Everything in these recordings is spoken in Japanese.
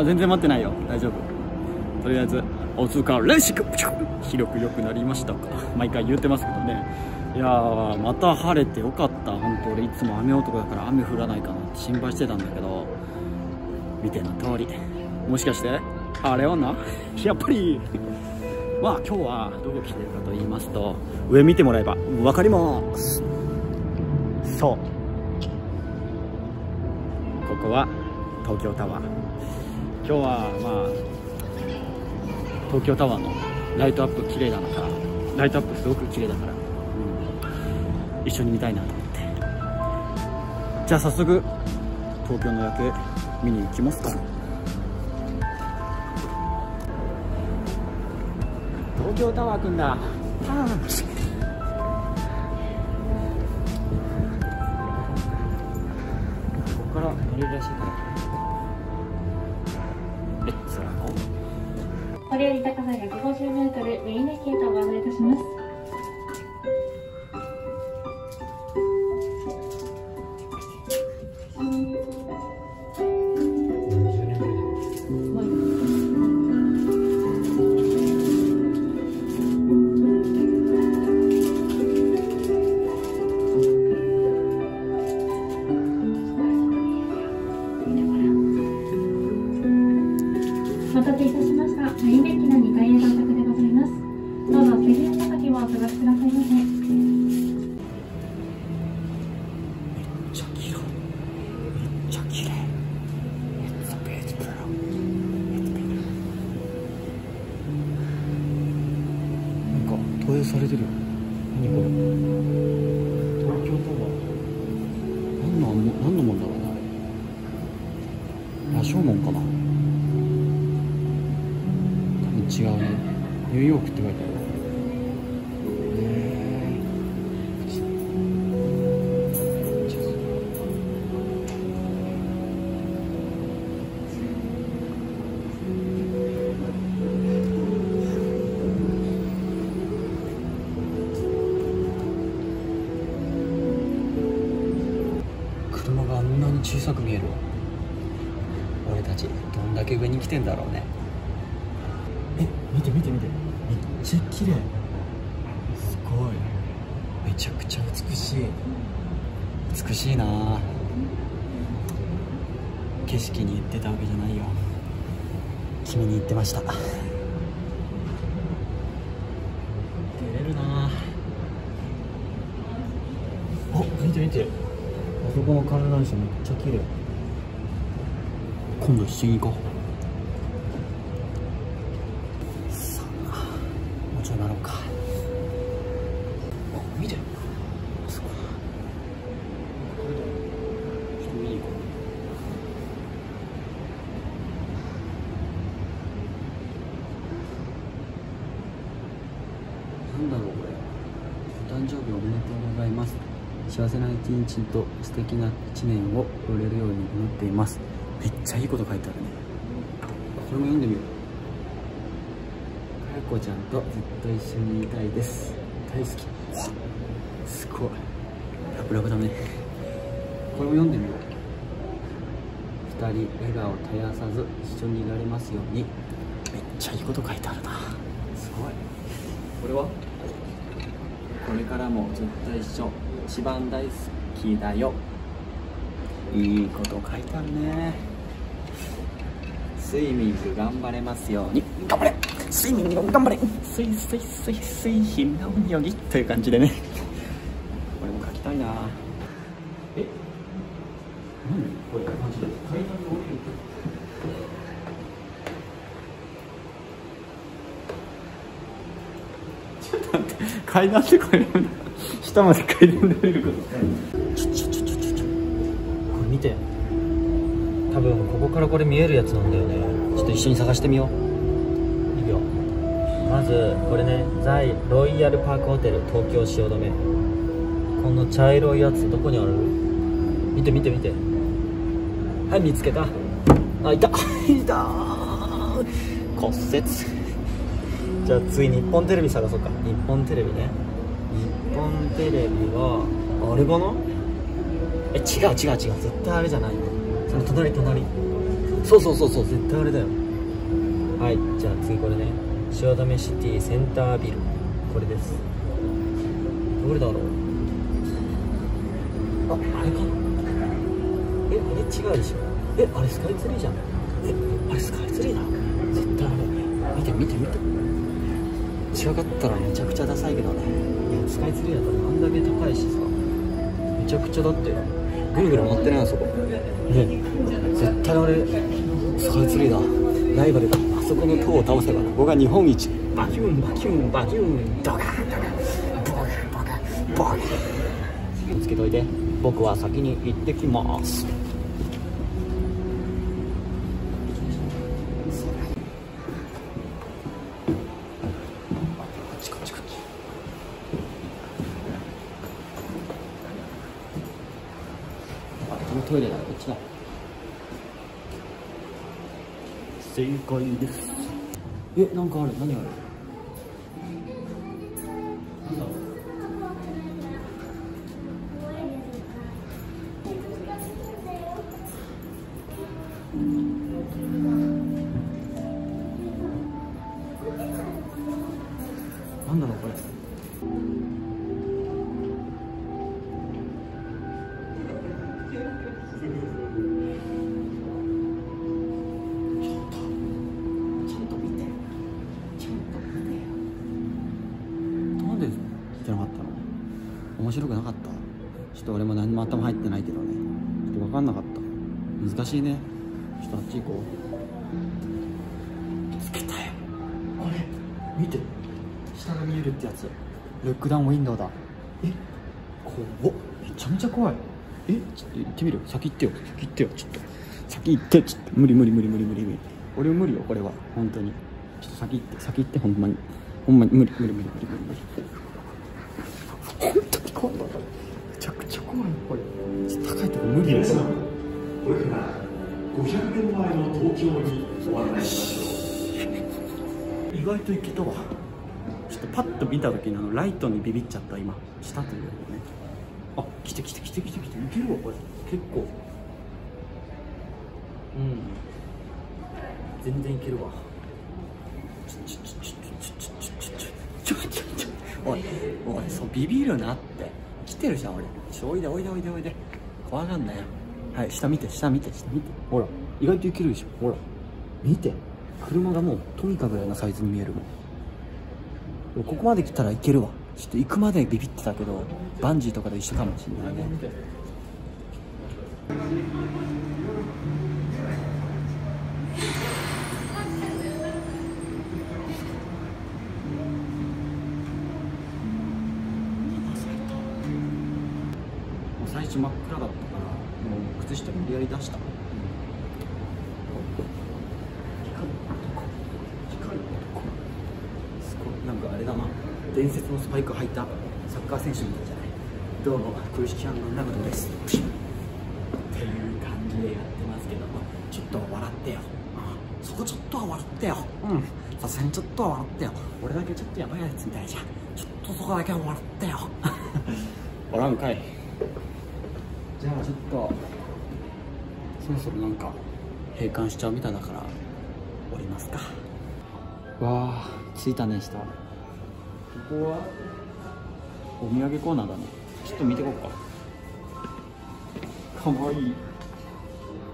あ全然待ってないよ。大丈夫。とりあえずお疲れしく。広く良くなりましたか。毎回言ってますけどね。いやーまた晴れてよかった。本当俺いつも雨男だから雨降らないかなって心配してたんだけど。見ての通り。もしかしてあれはな？やっぱり。まあ今日はどこ来てるかと言いますと上見てもらえば分かります。そう。ここは東京タワー。今日はまあ東京タワーのライトアップ綺麗だからライトアップすごく綺麗だから、うん、一緒に見たいなと思って。じゃあ早速東京の夜景見に行きますか。東京タワーくんだレッツラゴーこれより高さ150メートルメインデッキへとご案内いたします。お待たせいたしました。メインデッキの2階へ到着でございます。どうぞ席の先をお過ごしくださいませ。めっちゃ綺麗。めっちゃ綺麗。It's beautiful It's beautiful なんか投影されてる何これ。東京タワー。何の何のもんだろうねあれ。羅生門かな。違うね。ニューヨークって書いてある。車があんなに小さく見える俺たちどんだけ上に来てんだろうね。見て見て見て。めっちゃ綺麗。すごい。めちゃくちゃ美しい。美しいな。景色に行ってたわけじゃないよ。君に言ってました。出れるな。あ見て見て。あそこの観覧車めっちゃ綺麗。今度一緒に行こうさあもうちょいなろうかあ見てあそここれだちょっと見に行こうなんだろうこれ。お誕生日おめでとうございます。幸せな一日と素敵な一年を送れるように祈っています。めっちゃいいこと書いてあるね。これも読んでみよう。かやこちゃんとずっと一緒にいたいです。大好き。すごい。ラブラブだね。これも読んでみよう。二人笑顔絶やさず一緒にいられますように。めっちゃいいこと書いてあるな。すごい。これは？これからもずっと一緒。一番大好きだよ。いいこと書いてあるね。スイミング頑張れますように。頑張れ。スイミング頑張れ。スイスイスイスイひんな泳ぎという感じでねこれも書きたいなえ何これマジで階段に降りるちょっと待って階段ってこれ下まで階段で降りる。ことちょちょちょちょちょちょこれ見て多分ここからこれ見えるやつなんだよね。ちょっと一緒に探してみよう。いくよ。まずこれねザイロイヤルパークホテル東京汐留。この茶色いやつどこにある？見て見て見て。はい見つけた。あいた。いた骨折。じゃあ次日本テレビ探そうか。日本テレビね。日本テレビはあれかな？え違う違う違う。絶対あれじゃないその隣隣。そうそうそうそう。絶対あれだよ。はいじゃあ次これね。塩試シティセンタービル。これです。どれだろう？ああれか。えあれ違うでしょ。えあれスカイツリーじゃん。えあれスカイツリーだ。絶対あれ。見て見て見て違かったらめちゃくちゃダサいけどね。いやスカイツリーだったらあんだけ高いしさ。めちゃくちゃだってぐるぐる回ってないあそこ。ね。絶対あれスカイツリーだ。ライバルだ。あそこの塔を倒せばここが日本一。バキュンバキュンバキュン。ドカンドカンボカンボカン。ボカつけといて。僕は先に行ってきます正解です。えなんかある？何ある？面白くなかった。ちょっと俺も何も頭入ってないけどね。ちょっと分かんなかった。難しいね。ちょっとあっち行こう。つけたよ。あれ？見て。下が見えるってやつ。ルックダウンウィンドウだ。え？怖っ。めちゃめちゃ怖い。え？ちょっと行ってみる？先行ってよ。先行ってよ。ちょっと。先行って。ちょっと。無理無理無理無理無理無理。俺無理よこれは。本当に。ちょっと先行って。先行ってほんまに。ほんまに。無理無理。無理無理無理無理いめちゃくちゃ怖いこれ。ちょっと高いとこ無理よこれこれから500年前の東京にお案内します意外といけたわちょっとパッと見た時にあのライトにビビっちゃった今。したというよりね。あ来て来て来て来て来て。いけるわこれ。結構。うん。全然いけるわ。ちょちょちょちょちょちょちょちょちょちょちょおいおいそうビビるなって。来てるじゃん俺。ちょおいでおいでおいでおいで。怖がんなよ。はい下見て下見て下見て。ほら意外といけるでしょ。ほら見て。車がもうトミカぐらいのサイズに見えるもん。ここまで来たらいけるわ。ちょっと行くまでビビってたけどバンジーとかで一緒かもしれないね。真っ暗だったからもう靴下無理やり出した。光る男光る男すごい。なんかあれだな。伝説のスパイク履いた。サッカー選手みたいじゃない。どうもクリスチャン・ロナウドです。っていう感じでやってますけども。ちょっと笑ってよ。そこちょっとは笑ってよ。うん。さすがにちょっとは笑ってよ。俺だけちょっとやばいやつみたいじゃん。ちょっとそこだけは笑ってよ。笑うんかい。じゃあちょっとそろそろなんか閉館しちゃうみたいだから降りますか。わあ着いたね下。ここはお土産コーナーだね。ちょっと見てこうか。かわいい。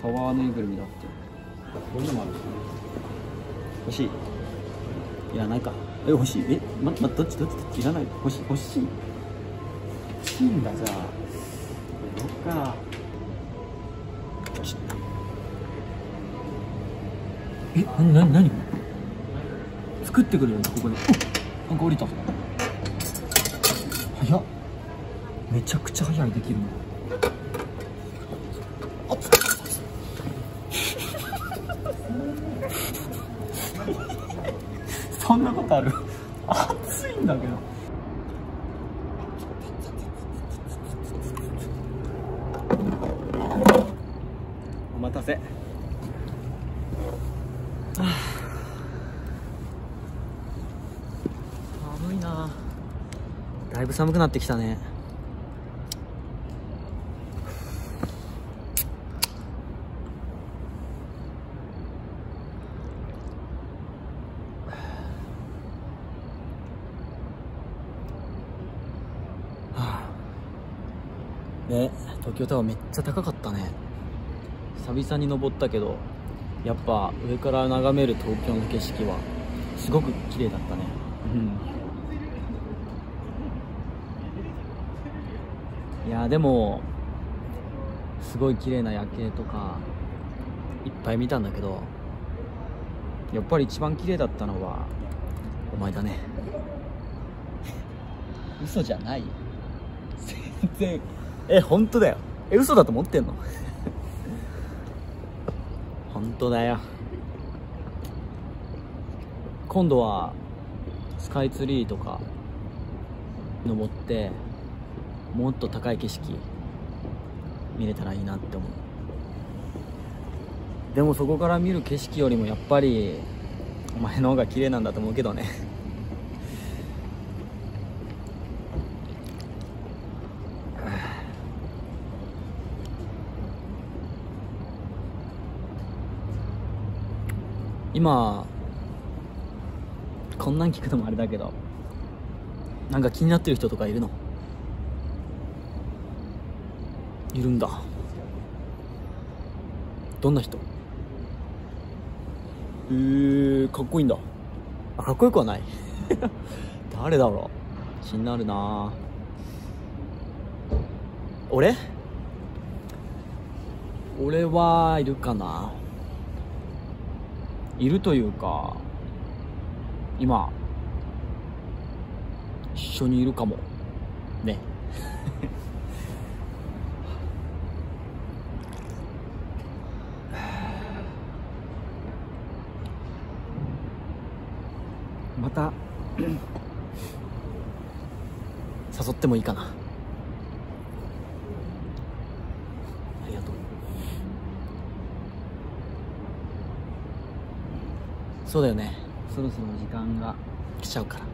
タワーぬいぐるみだって。こんなのもある欲しい。いらないか。え欲しい。えま、ま、どっちどっちどっち？いらない。欲しい欲しい。欲しいんだじゃあこれどっかえななになに作ってくれるんだここでおなんか降りた早っめちゃくちゃ早いできるのあっそんなことある？ません。寒いなだいぶ寒くなってきたね。で 東京タワーめっちゃ高かったね。久々に登ったけどやっぱ上から眺める東京の景色はすごく綺麗だったね。うん。いやでもすごい綺麗な夜景とかいっぱい見たんだけどやっぱり一番綺麗だったのはお前だね。嘘じゃない全然。え本当だよ。え嘘だと思ってんの？本当だよ。今度はスカイツリーとか登ってもっと高い景色見れたらいいなって思う。でもそこから見る景色よりもやっぱりお前の方が綺麗なんだと思うけどね。今こんなん聞くのもあれだけどなんか気になってる人とかいるの？いるんだ。どんな人？えー、かっこいいんだ。あかっこよくはない。誰だろう？気になるな。俺？俺はいるかないるというか今一緒にいるかも。ね。また 誘ってもいいかなありがとうそうだよね。そろそろ時間が。来ちゃうから。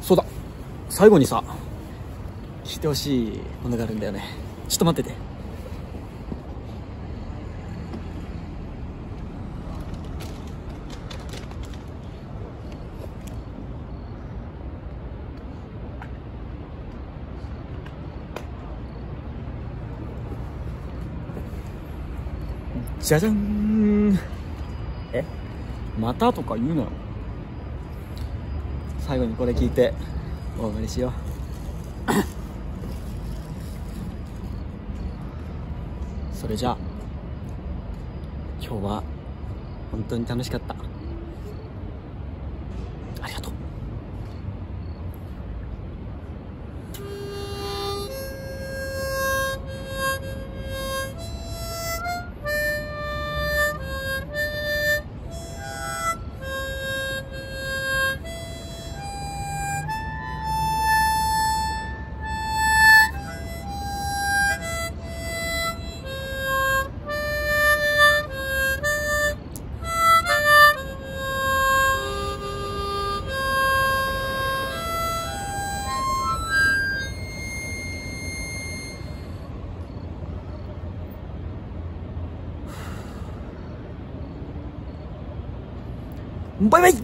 そうだ。最後にさ聞いてほしいものがあるんだよね。ちょっと待ってて。じゃじゃん。え？またとか言うのよ。最後にこれ聞いてお別れしよう。それじゃあ今日は本当に楽しかった。バイバイ